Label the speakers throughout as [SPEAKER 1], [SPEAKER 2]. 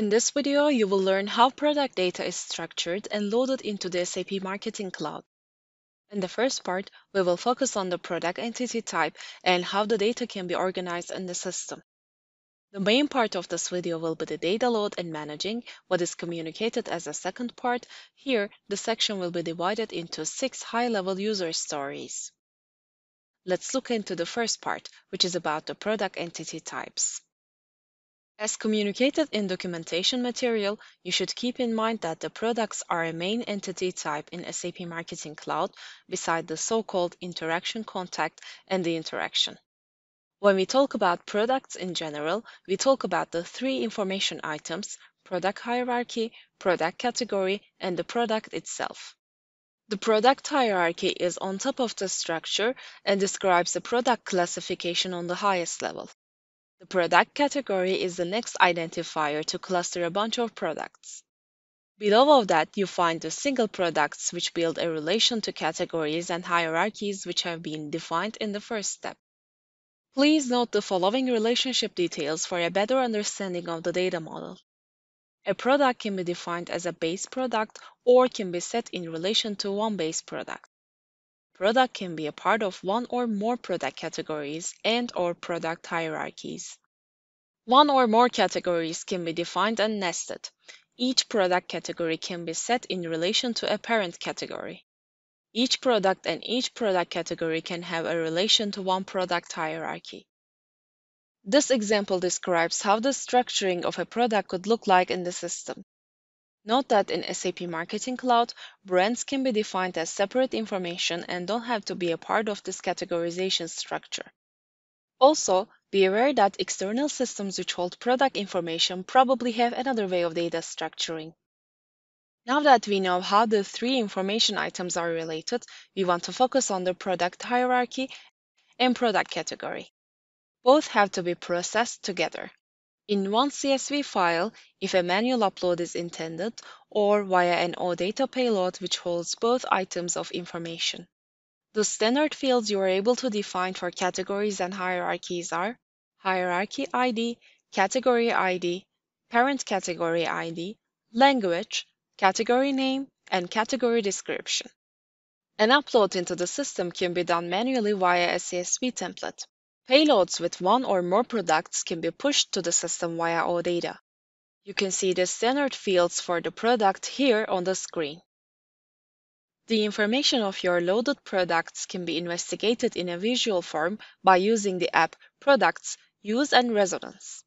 [SPEAKER 1] In this video, you will learn how product data is structured and loaded into the SAP Marketing Cloud. In the first part, we will focus on the product entity type and how the data can be organized in the system. The main part of this video will be the data load and managing what is communicated as a second part. Here, the section will be divided into six high-level user stories. Let's look into the first part, which is about the product entity types. As communicated in documentation material, you should keep in mind that the products are a main entity type in SAP Marketing Cloud beside the so-called interaction contact and the interaction. When we talk about products in general, we talk about the three information items, product hierarchy, product category, and the product itself. The product hierarchy is on top of the structure and describes the product classification on the highest level. The product category is the next identifier to cluster a bunch of products. Below all that, you find the single products which build a relation to categories and hierarchies which have been defined in the first step. Please note the following relationship details for a better understanding of the data model. A product can be defined as a base product or can be set in relation to one base product product can be a part of one or more product categories and or product hierarchies. One or more categories can be defined and nested. Each product category can be set in relation to a parent category. Each product and each product category can have a relation to one product hierarchy. This example describes how the structuring of a product could look like in the system. Note that in SAP Marketing Cloud, brands can be defined as separate information and don't have to be a part of this categorization structure. Also, be aware that external systems which hold product information probably have another way of data structuring. Now that we know how the three information items are related, we want to focus on the product hierarchy and product category. Both have to be processed together in one CSV file if a manual upload is intended or via an OData payload which holds both items of information. The standard fields you are able to define for categories and hierarchies are Hierarchy ID, Category ID, Parent Category ID, Language, Category Name, and Category Description. An upload into the system can be done manually via a CSV template. Payloads with one or more products can be pushed to the system via OData. You can see the standard fields for the product here on the screen. The information of your loaded products can be investigated in a visual form by using the app Products Use and Resonance.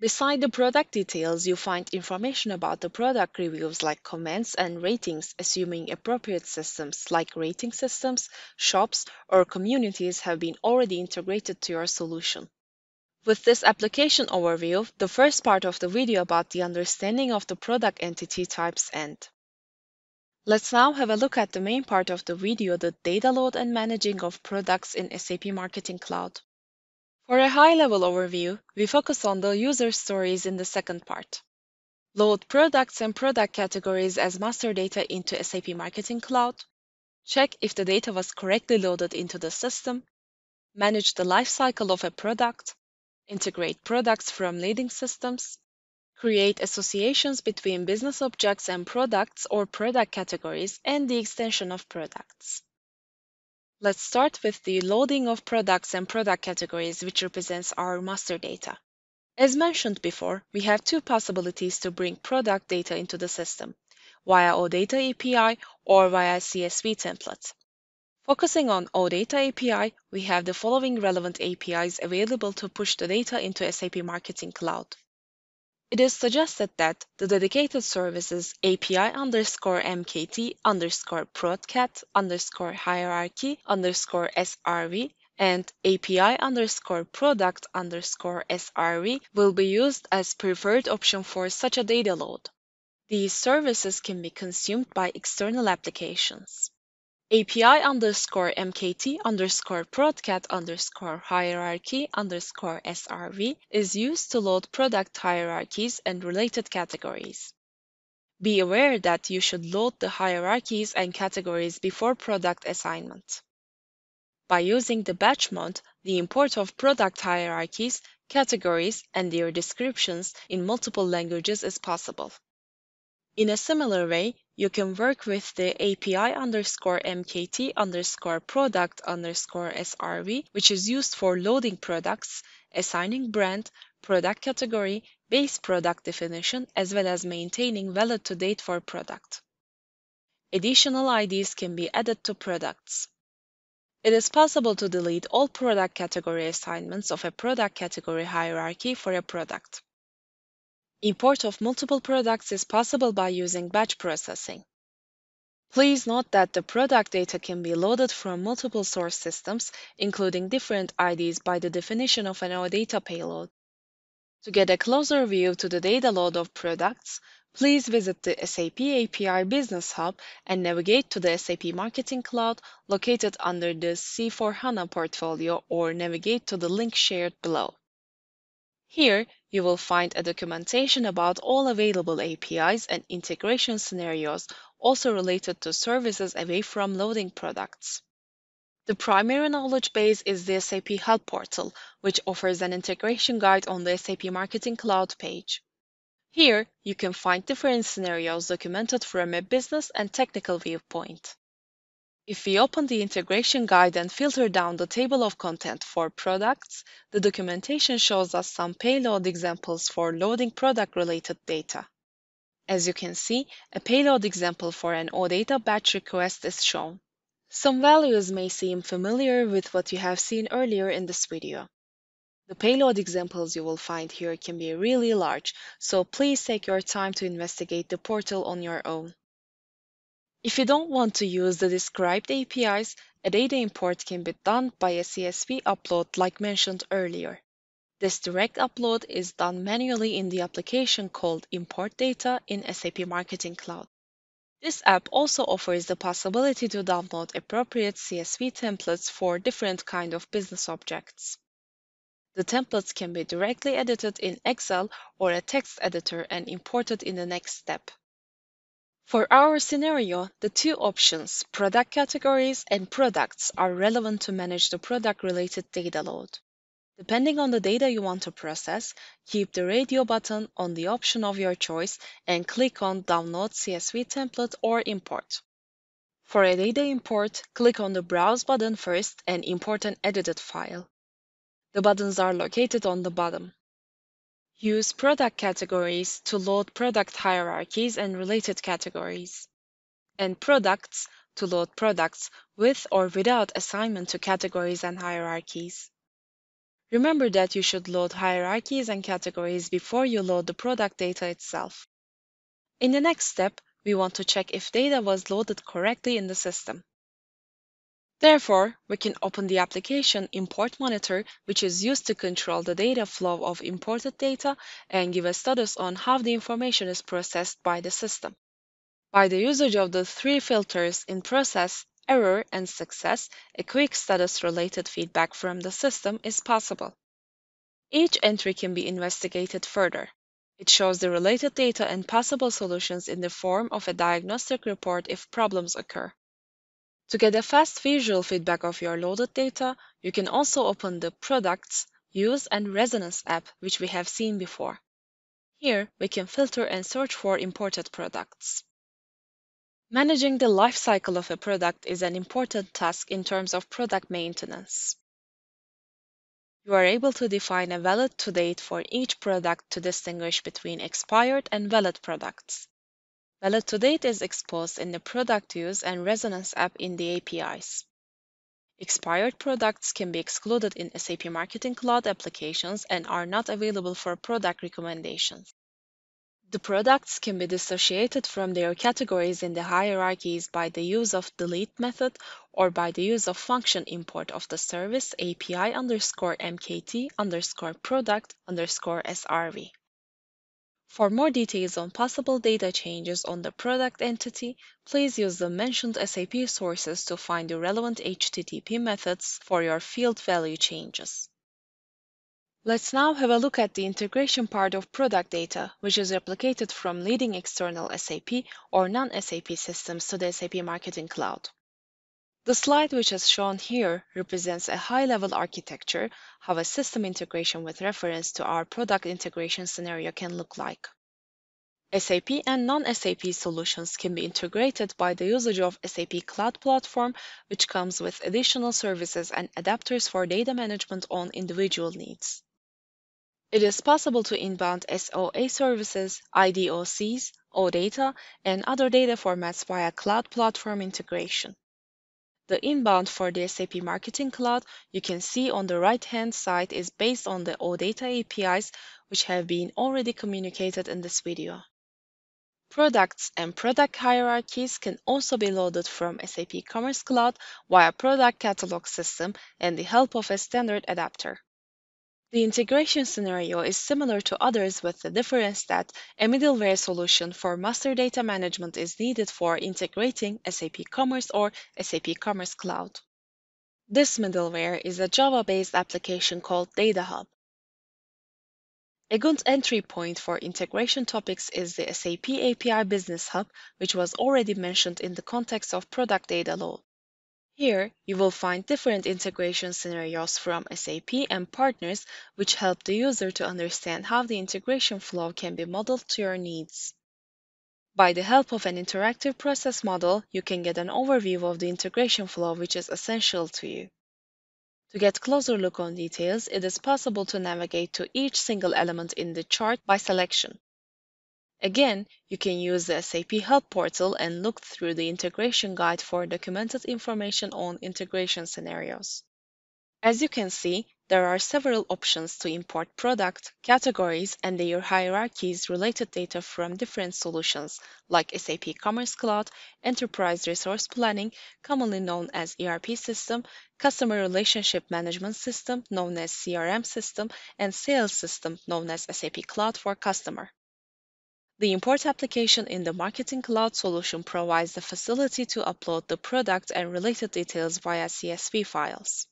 [SPEAKER 1] Beside the product details, you find information about the product reviews like comments and ratings, assuming appropriate systems like rating systems, shops, or communities have been already integrated to your solution. With this application overview, the first part of the video about the understanding of the product entity types end. Let's now have a look at the main part of the video, the data load and managing of products in SAP Marketing Cloud. For a high-level overview, we focus on the user stories in the second part. Load products and product categories as master data into SAP Marketing Cloud. Check if the data was correctly loaded into the system. Manage the lifecycle of a product. Integrate products from leading systems. Create associations between business objects and products or product categories and the extension of products. Let's start with the loading of products and product categories, which represents our master data. As mentioned before, we have two possibilities to bring product data into the system, via OData API or via CSV template. Focusing on OData API, we have the following relevant APIs available to push the data into SAP Marketing Cloud. It is suggested that the dedicated services API underscore MKT underscore prodcat underscore hierarchy underscore SRV and API underscore product underscore SRV will be used as preferred option for such a data load. These services can be consumed by external applications. API underscore MKT underscore prodcat underscore hierarchy underscore SRV is used to load product hierarchies and related categories. Be aware that you should load the hierarchies and categories before product assignment. By using the batch mode, the import of product hierarchies categories, and their descriptions in multiple languages is possible. In a similar way, you can work with the API underscore MKT underscore product underscore SRV, which is used for loading products, assigning brand, product category, base product definition, as well as maintaining valid to date for product. Additional IDs can be added to products. It is possible to delete all product category assignments of a product category hierarchy for a product. Import of multiple products is possible by using batch processing. Please note that the product data can be loaded from multiple source systems, including different IDs by the definition of an OData payload. To get a closer view to the data load of products, please visit the SAP API Business Hub and navigate to the SAP Marketing Cloud located under the C4HANA portfolio or navigate to the link shared below. Here, you will find a documentation about all available APIs and integration scenarios also related to services away from loading products. The primary knowledge base is the SAP Help Portal, which offers an integration guide on the SAP Marketing Cloud page. Here, you can find different scenarios documented from a business and technical viewpoint. If we open the integration guide and filter down the table of content for products, the documentation shows us some payload examples for loading product-related data. As you can see, a payload example for an OData batch request is shown. Some values may seem familiar with what you have seen earlier in this video. The payload examples you will find here can be really large, so please take your time to investigate the portal on your own. If you don't want to use the described APIs, a data import can be done by a CSV upload like mentioned earlier. This direct upload is done manually in the application called Import Data in SAP Marketing Cloud. This app also offers the possibility to download appropriate CSV templates for different kind of business objects. The templates can be directly edited in Excel or a text editor and imported in the next step. For our scenario, the two options, product categories and products, are relevant to manage the product-related data load. Depending on the data you want to process, keep the radio button on the option of your choice and click on Download CSV template or Import. For a data import, click on the Browse button first and import an edited file. The buttons are located on the bottom. Use product categories to load product hierarchies and related categories, and products to load products with or without assignment to categories and hierarchies. Remember that you should load hierarchies and categories before you load the product data itself. In the next step, we want to check if data was loaded correctly in the system. Therefore, we can open the application Import Monitor, which is used to control the data flow of imported data and give a status on how the information is processed by the system. By the usage of the three filters in Process, Error, and Success, a quick status-related feedback from the system is possible. Each entry can be investigated further. It shows the related data and possible solutions in the form of a diagnostic report if problems occur. To get a fast visual feedback of your loaded data, you can also open the Products, Use and Resonance app, which we have seen before. Here, we can filter and search for imported products. Managing the life cycle of a product is an important task in terms of product maintenance. You are able to define a valid to date for each product to distinguish between expired and valid products. Valid to date is exposed in the Product Use and Resonance app in the APIs. Expired products can be excluded in SAP Marketing Cloud applications and are not available for product recommendations. The products can be dissociated from their categories in the hierarchies by the use of delete method or by the use of function import of the service API underscore MKT underscore product underscore SRV. For more details on possible data changes on the product entity, please use the mentioned SAP sources to find the relevant HTTP methods for your field value changes. Let's now have a look at the integration part of product data, which is replicated from leading external SAP or non-SAP systems to the SAP Marketing Cloud. The slide which is shown here represents a high-level architecture, how a system integration with reference to our product integration scenario can look like. SAP and non-SAP solutions can be integrated by the usage of SAP Cloud Platform, which comes with additional services and adapters for data management on individual needs. It is possible to inbound SOA services, IDOCs, OData, and other data formats via Cloud Platform integration. The inbound for the SAP Marketing Cloud you can see on the right-hand side is based on the OData APIs which have been already communicated in this video. Products and product hierarchies can also be loaded from SAP Commerce Cloud via Product Catalog system and the help of a standard adapter. The integration scenario is similar to others with the difference that a middleware solution for master data management is needed for integrating SAP Commerce or SAP Commerce Cloud. This middleware is a Java-based application called Data Hub. A good entry point for integration topics is the SAP API Business Hub, which was already mentioned in the context of product data load. Here, you will find different integration scenarios from SAP and partners which help the user to understand how the integration flow can be modeled to your needs. By the help of an interactive process model, you can get an overview of the integration flow which is essential to you. To get closer look on details, it is possible to navigate to each single element in the chart by selection. Again, you can use the SAP Help portal and look through the integration guide for documented information on integration scenarios. As you can see, there are several options to import product, categories, and their hierarchies related data from different solutions like SAP Commerce Cloud, Enterprise Resource Planning, commonly known as ERP system, Customer Relationship Management System, known as CRM system, and Sales system, known as SAP Cloud for Customer. The import application in the Marketing Cloud solution provides the facility to upload the product and related details via CSV files.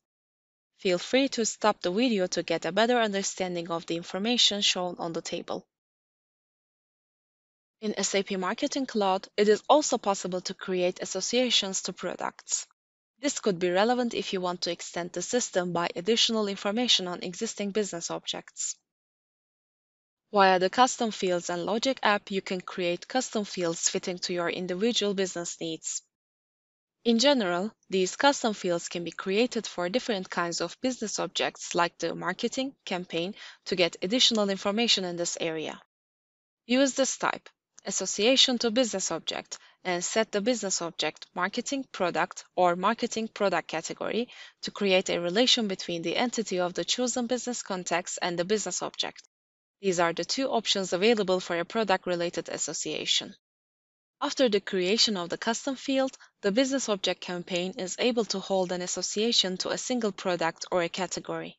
[SPEAKER 1] Feel free to stop the video to get a better understanding of the information shown on the table. In SAP Marketing Cloud, it is also possible to create associations to products. This could be relevant if you want to extend the system by additional information on existing business objects. Via the Custom Fields and Logic app, you can create custom fields fitting to your individual business needs. In general, these custom fields can be created for different kinds of business objects like the marketing campaign to get additional information in this area. Use this type, association to business object, and set the business object marketing product or marketing product category to create a relation between the entity of the chosen business context and the business object. These are the two options available for a product-related association. After the creation of the custom field, the business object campaign is able to hold an association to a single product or a category.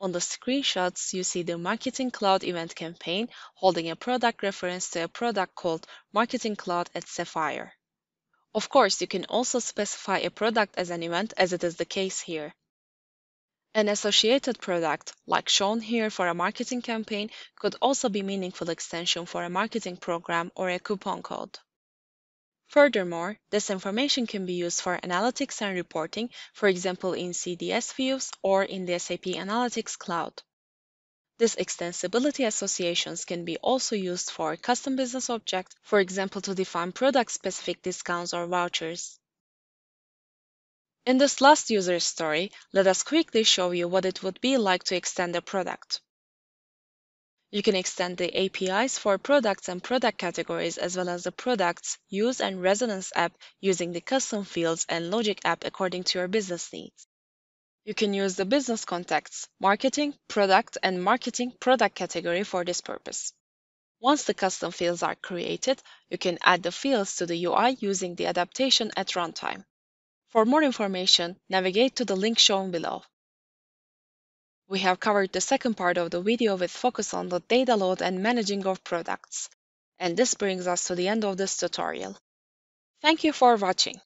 [SPEAKER 1] On the screenshots, you see the Marketing Cloud event campaign holding a product reference to a product called Marketing Cloud at Sapphire. Of course, you can also specify a product as an event as it is the case here. An associated product, like shown here for a marketing campaign, could also be meaningful extension for a marketing program or a coupon code. Furthermore, this information can be used for analytics and reporting, for example in CDS views or in the SAP Analytics Cloud. This extensibility associations can be also used for custom business objects, for example to define product-specific discounts or vouchers. In this last user story, let us quickly show you what it would be like to extend a product. You can extend the APIs for products and product categories as well as the products, use and resonance app using the custom fields and logic app according to your business needs. You can use the business contexts, marketing, product, and marketing product category for this purpose. Once the custom fields are created, you can add the fields to the UI using the adaptation at runtime. For more information, navigate to the link shown below. We have covered the second part of the video with focus on the data load and managing of products. And this brings us to the end of this tutorial. Thank you for watching.